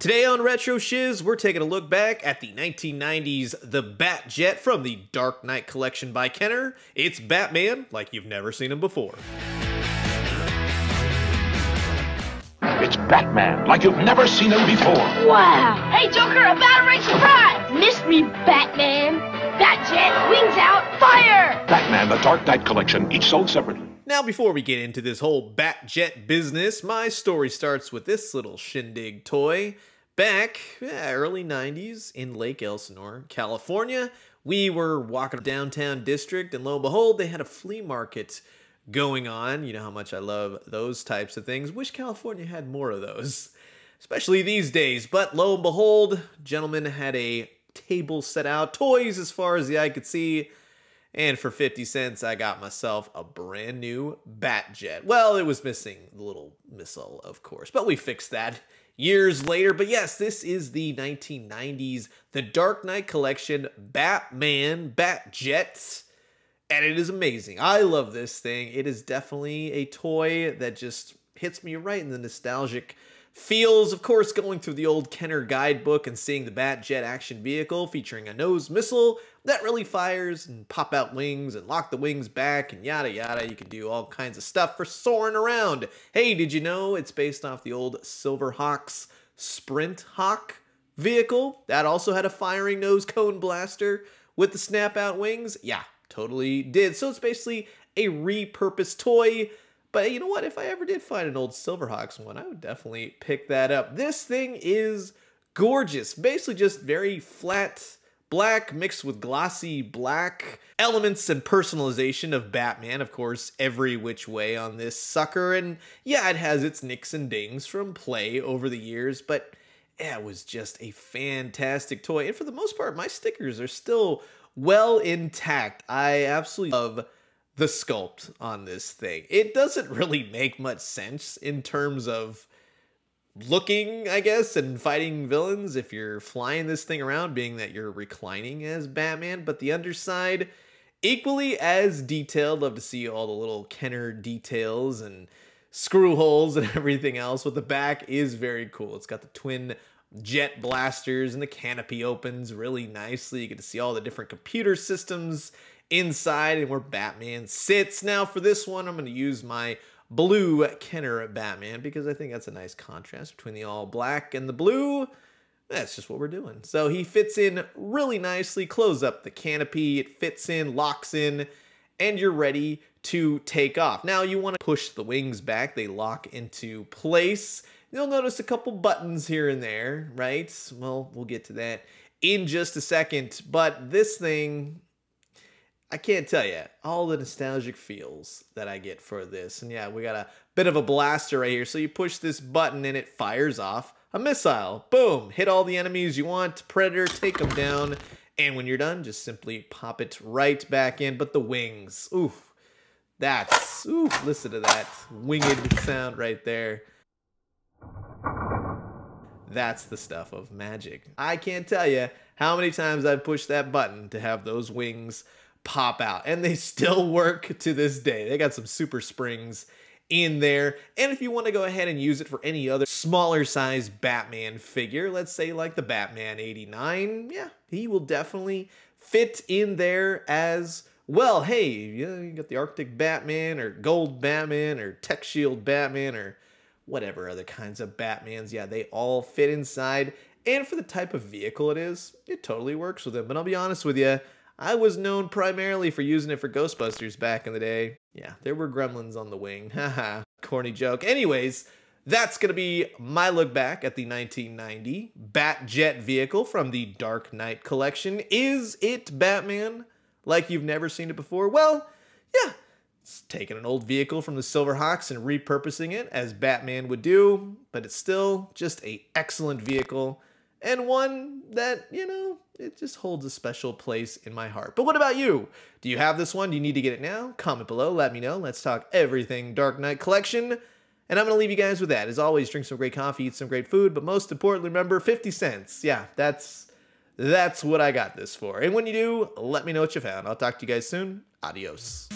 Today on Retro Shiz, we're taking a look back at the 1990s The Bat Jet from the Dark Knight collection by Kenner. It's Batman like you've never seen him before. It's Batman, like you've never seen him before. Wow! Hey, Joker, a battering surprise! Missed me, Batman! Batjet, wings out, fire! Batman, the Dark Knight collection, each sold separately. Now, before we get into this whole Batjet business, my story starts with this little shindig toy. Back, yeah, early 90s, in Lake Elsinore, California, we were walking downtown district, and lo and behold, they had a flea market going on. You know how much I love those types of things. Wish California had more of those, especially these days. But lo and behold, gentlemen had a table set out, toys as far as the eye could see. And for 50 cents, I got myself a brand new Batjet. Well, it was missing the little missile, of course, but we fixed that years later. But yes, this is the 1990s, the Dark Knight Collection Batman Batjet. And it is amazing. I love this thing. It is definitely a toy that just hits me right in the nostalgic feels. Of course, going through the old Kenner guidebook and seeing the Bat Jet action vehicle featuring a nose missile that really fires and pop out wings and lock the wings back and yada yada. You can do all kinds of stuff for soaring around. Hey, did you know it's based off the old Silverhawks Sprint Hawk vehicle? That also had a firing nose cone blaster with the snap out wings? Yeah, totally did. So it's basically a repurposed toy. But you know what? If I ever did find an old Silverhawks one, I would definitely pick that up. This thing is gorgeous. Basically just very flat black mixed with glossy black elements and personalization of Batman, of course, every which way on this sucker. And yeah, it has its nicks and dings from play over the years, but yeah, it was just a fantastic toy. And for the most part, my stickers are still well intact. I absolutely love the sculpt on this thing. It doesn't really make much sense in terms of looking, I guess, and fighting villains if you're flying this thing around, being that you're reclining as Batman, but the underside, equally as detailed. Love to see all the little Kenner details and screw holes and everything else, but the back is very cool. It's got the twin jet blasters and the canopy opens really nicely. You get to see all the different computer systems inside and where Batman sits. Now for this one, I'm going to use my blue Kenner Batman because I think that's a nice contrast between the all black and the blue. That's just what we're doing. So he fits in really nicely, close up the canopy, it fits in, locks in, and you're ready to take off. Now you want to push the wings back, they lock into place. You'll notice a couple buttons here and there, right? Well, we'll get to that in just a second, but this thing I can't tell you all the nostalgic feels that I get for this. And yeah, we got a bit of a blaster right here. So you push this button and it fires off a missile. Boom, hit all the enemies you want. Predator, take them down. And when you're done, just simply pop it right back in. But the wings, oof, that's, oof, listen to that winged sound right there. That's the stuff of magic. I can't tell you how many times I've pushed that button to have those wings pop out and they still work to this day. They got some super springs in there. And if you want to go ahead and use it for any other smaller size Batman figure, let's say like the Batman 89, yeah, he will definitely fit in there as well. Hey, you got the Arctic Batman or Gold Batman or Tec-Shield Batman or whatever other kinds of Batmans. Yeah, they all fit inside. And for the type of vehicle it is, it totally works with them. But I'll be honest with you, I was known primarily for using it for Ghostbusters back in the day. Yeah, there were gremlins on the wing. Haha, corny joke. Anyways, that's going to be my look back at the 1990 Batjet vehicle from the Dark Knight collection. Is it Batman like you've never seen it before? Well, yeah, it's taking an old vehicle from the Silverhawks and repurposing it as Batman would do, but it's still just a excellent vehicle and one that, you know, it just holds a special place in my heart. But what about you? Do you have this one? Do you need to get it now? Comment below, let me know. Let's talk everything Dark Knight Collection. And I'm going to leave you guys with that. As always, drink some great coffee, eat some great food, but most importantly, remember 50 cents. Yeah, that's that's what I got this for. And when you do, let me know what you found. I'll talk to you guys soon. Adios.